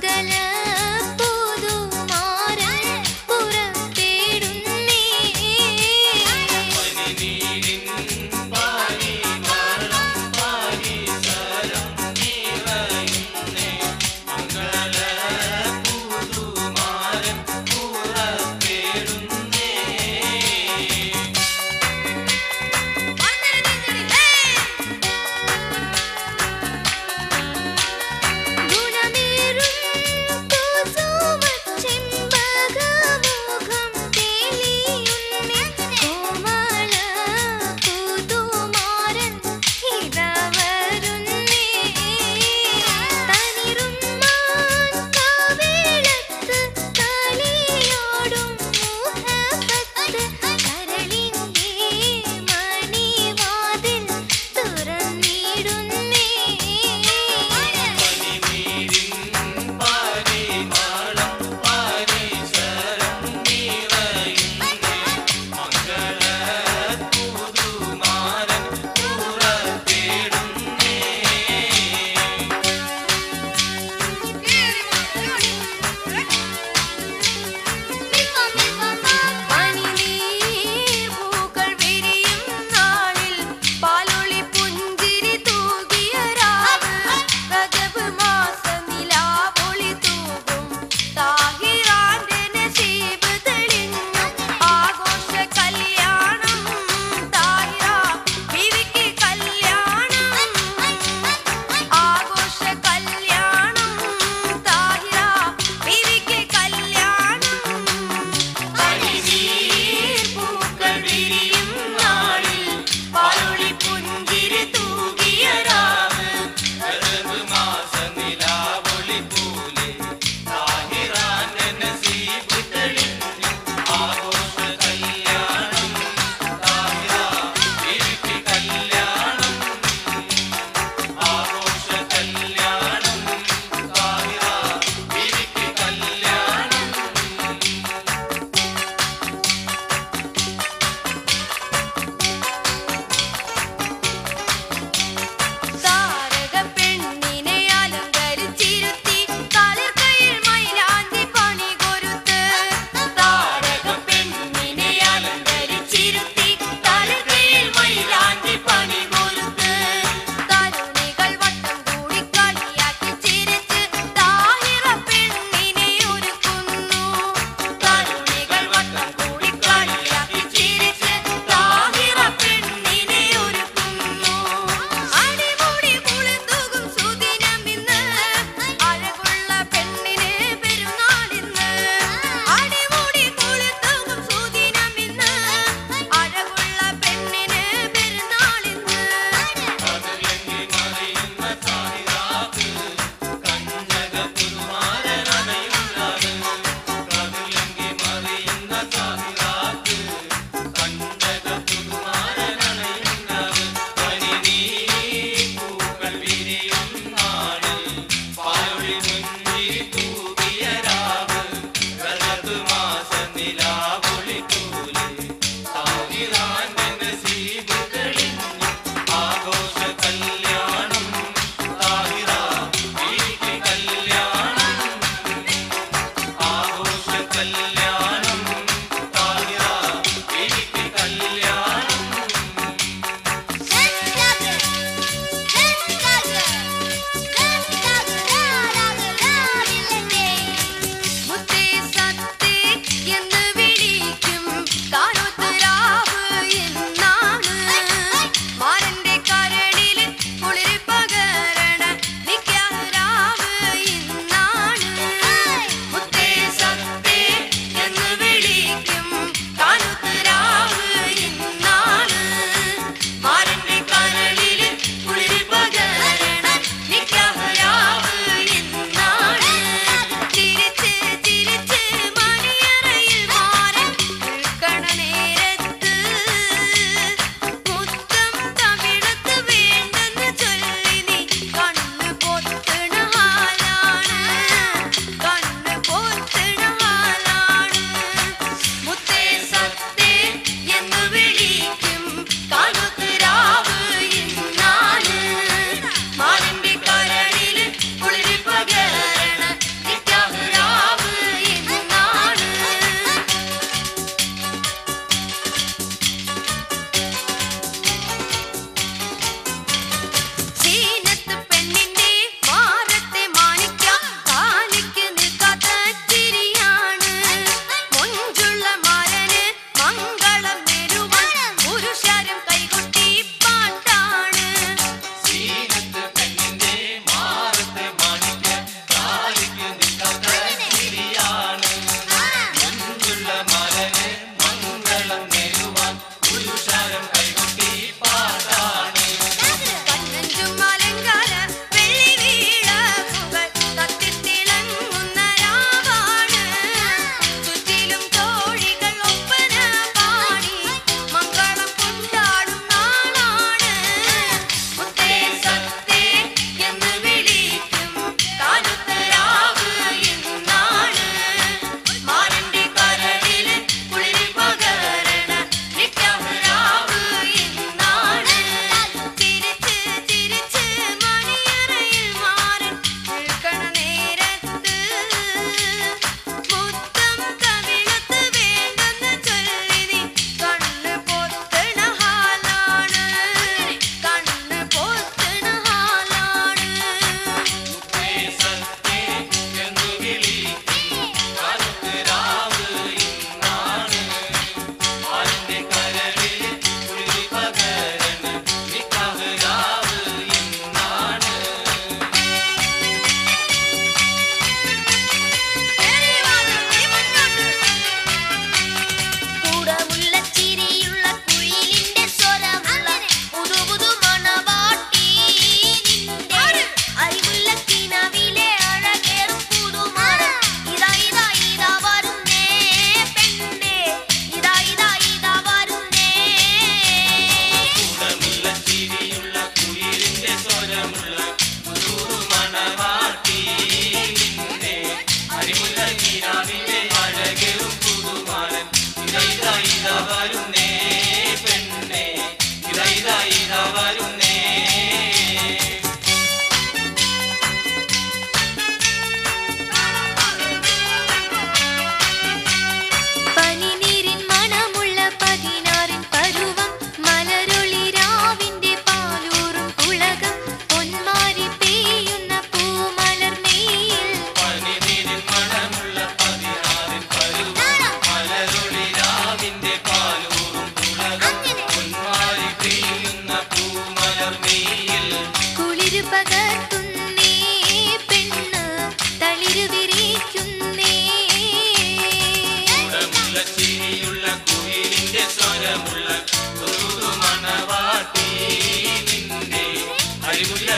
的了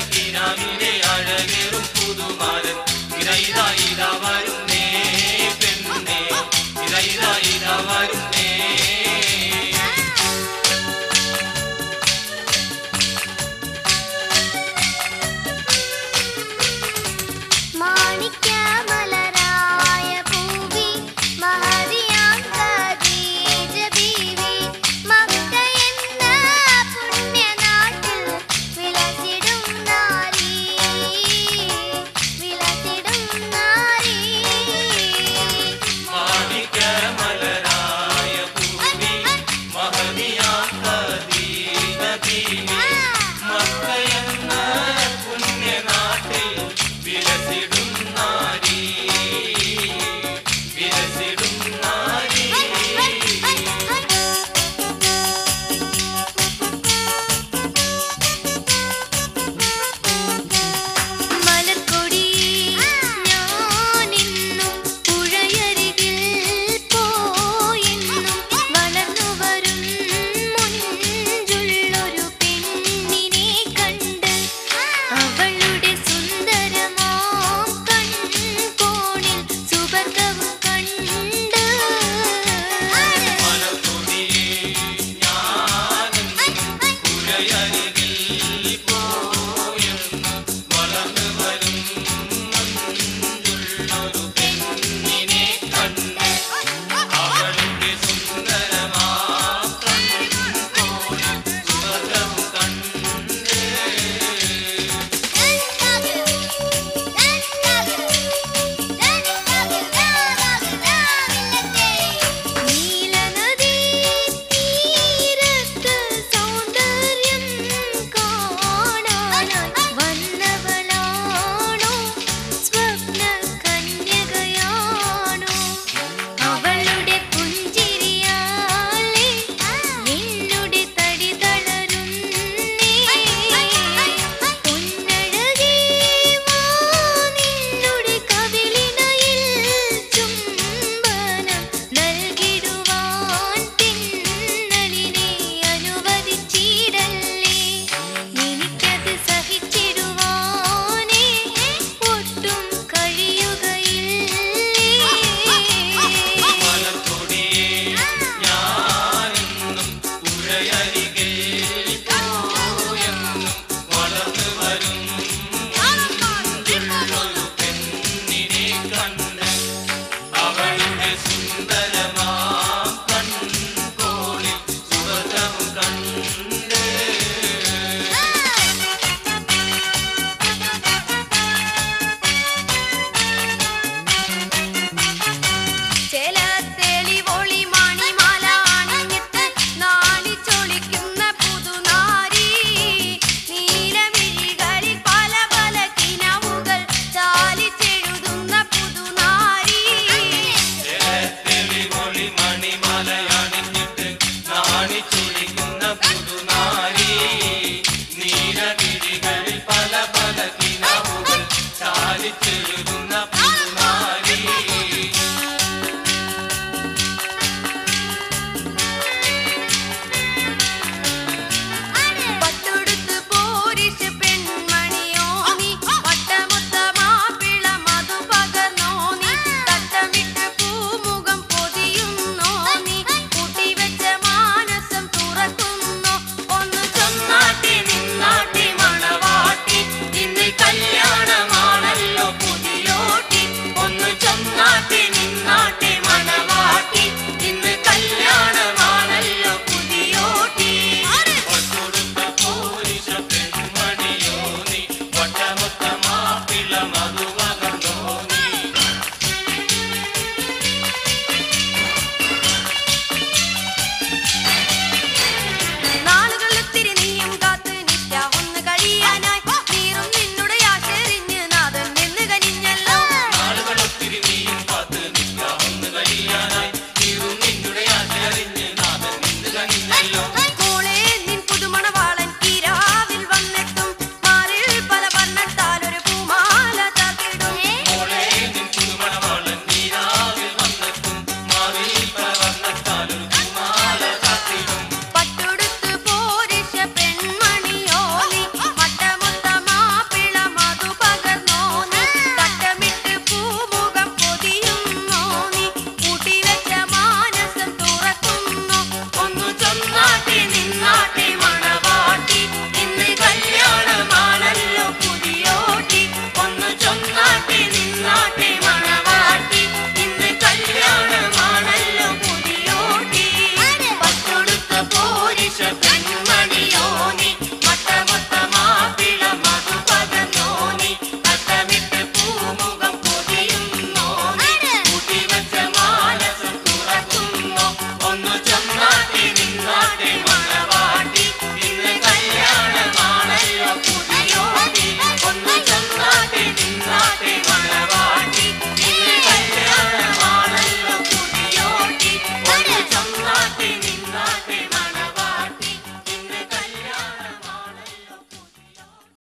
Sakina mine ara